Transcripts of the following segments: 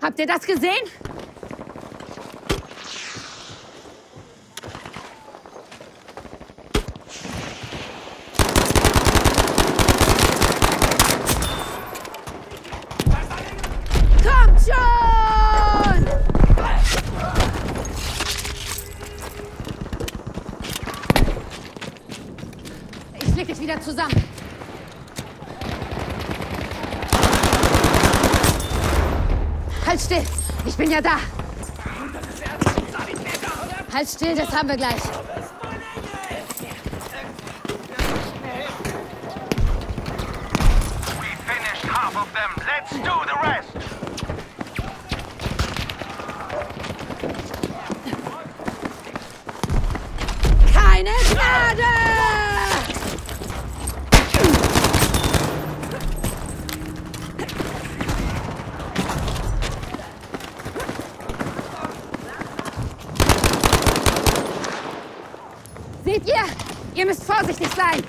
Habt ihr das gesehen? ja da. Halt still, das haben wir gleich. Yeah, ihr müsst vorsichtig sein.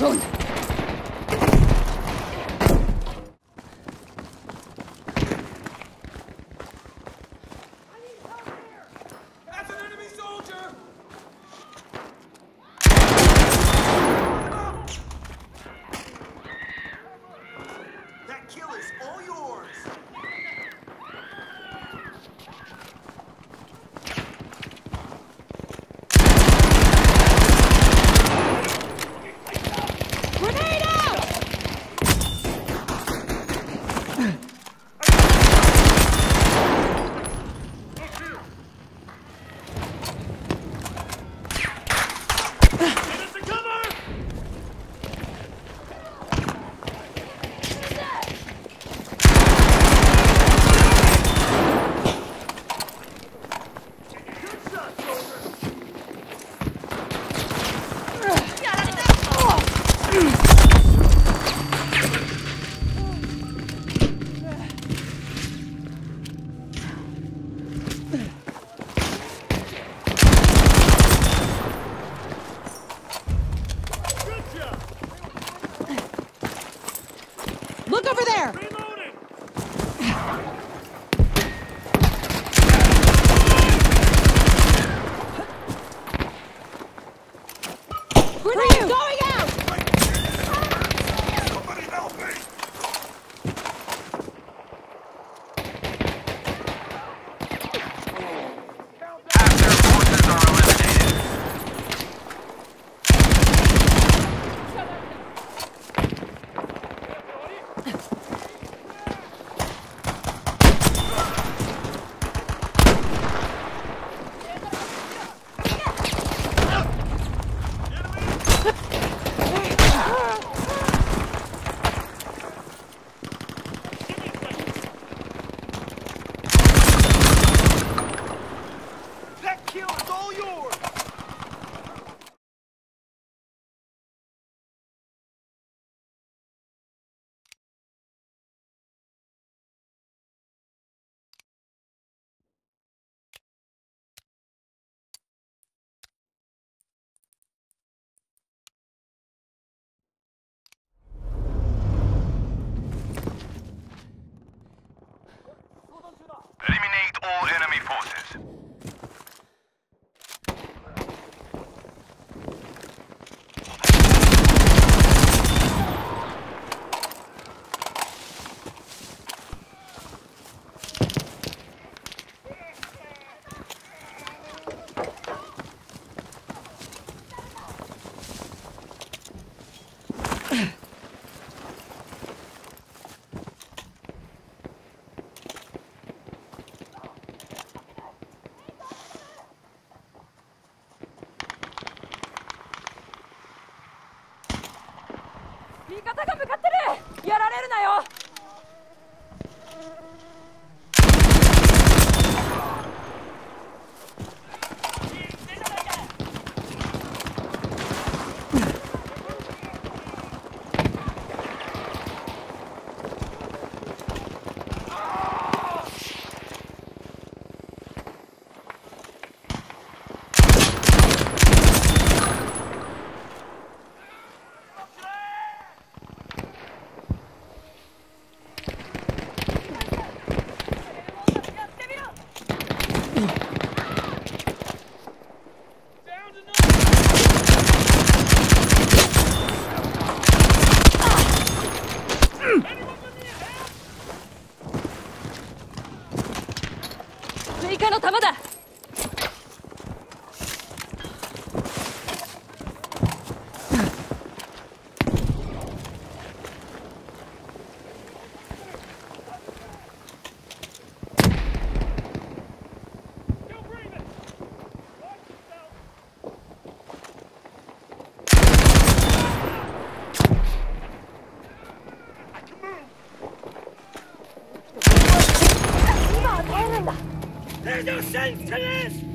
razón. Eliminate all enemy forces. えるなよ There is no sense to this!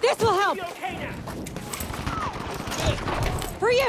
This will help! Okay For you!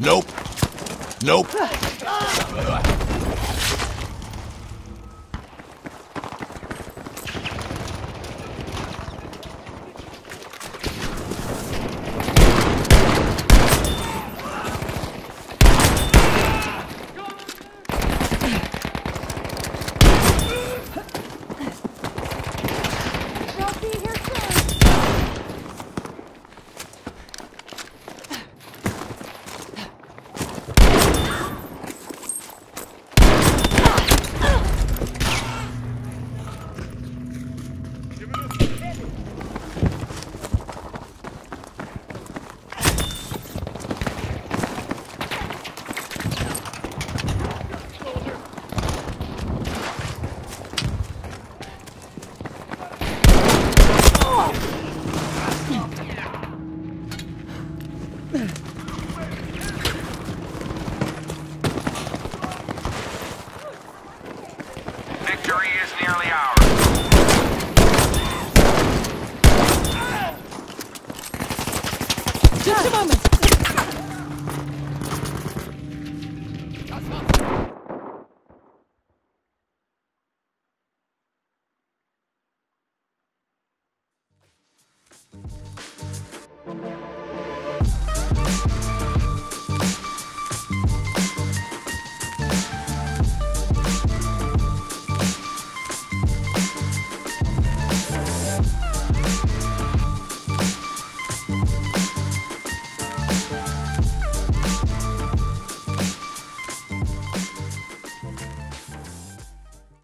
Nope. Nope. At the moment.